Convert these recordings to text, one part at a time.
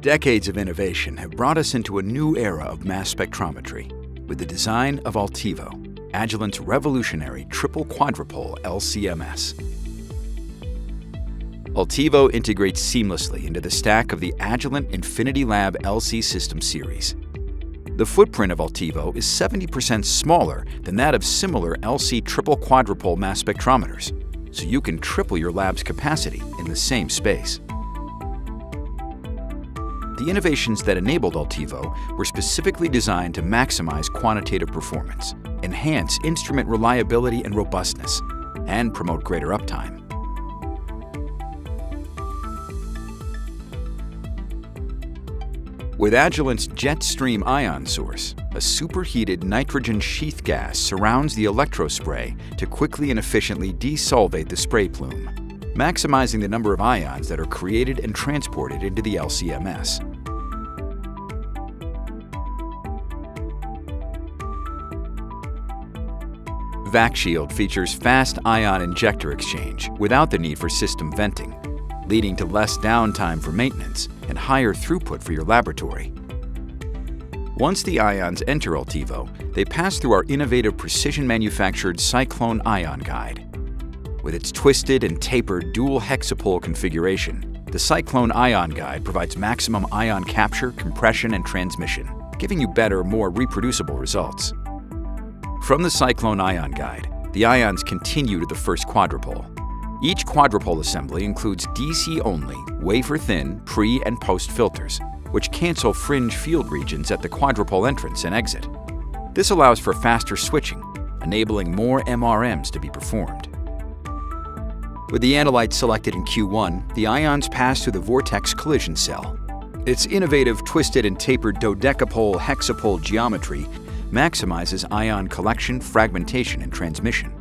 Decades of innovation have brought us into a new era of mass spectrometry with the design of Ultivo, Agilent's revolutionary triple quadrupole LCMS. Ultivo integrates seamlessly into the stack of the Agilent Infinity Lab LC System series. The footprint of Ultivo is 70% smaller than that of similar LC triple quadrupole mass spectrometers, so you can triple your lab's capacity in the same space. The innovations that enabled Ultivo were specifically designed to maximize quantitative performance, enhance instrument reliability and robustness, and promote greater uptime. With Agilent's Jetstream ion source, a superheated nitrogen sheath gas surrounds the electrospray to quickly and efficiently desolvate the spray plume, maximizing the number of ions that are created and transported into the LCMS. VacShield features fast ion injector exchange without the need for system venting, leading to less downtime for maintenance and higher throughput for your laboratory. Once the ions enter Ultivo, they pass through our innovative precision-manufactured Cyclone Ion Guide. With its twisted and tapered dual hexapole configuration, the Cyclone Ion Guide provides maximum ion capture, compression, and transmission, giving you better, more reproducible results. From the Cyclone Ion Guide, the ions continue to the first quadrupole, each quadrupole assembly includes DC-only, wafer-thin pre- and post-filters, which cancel fringe field regions at the quadrupole entrance and exit. This allows for faster switching, enabling more MRMs to be performed. With the analyte selected in Q1, the ions pass through the vortex collision cell. Its innovative twisted and tapered dodecapole hexapole geometry maximizes ion collection, fragmentation, and transmission.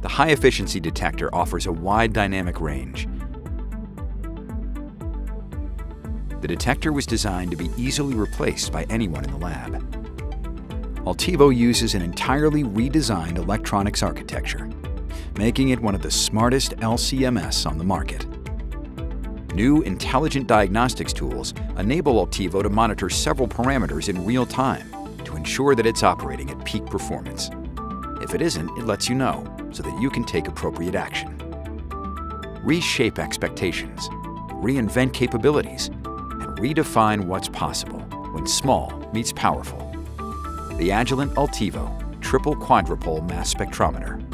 The high-efficiency detector offers a wide dynamic range. The detector was designed to be easily replaced by anyone in the lab. Ultivo uses an entirely redesigned electronics architecture, making it one of the smartest LCMS on the market. New intelligent diagnostics tools enable Ultivo to monitor several parameters in real time to ensure that it's operating at peak performance. If it isn't, it lets you know so that you can take appropriate action. Reshape expectations, reinvent capabilities, and redefine what's possible when small meets powerful. The Agilent Ultivo Triple Quadrupole Mass Spectrometer.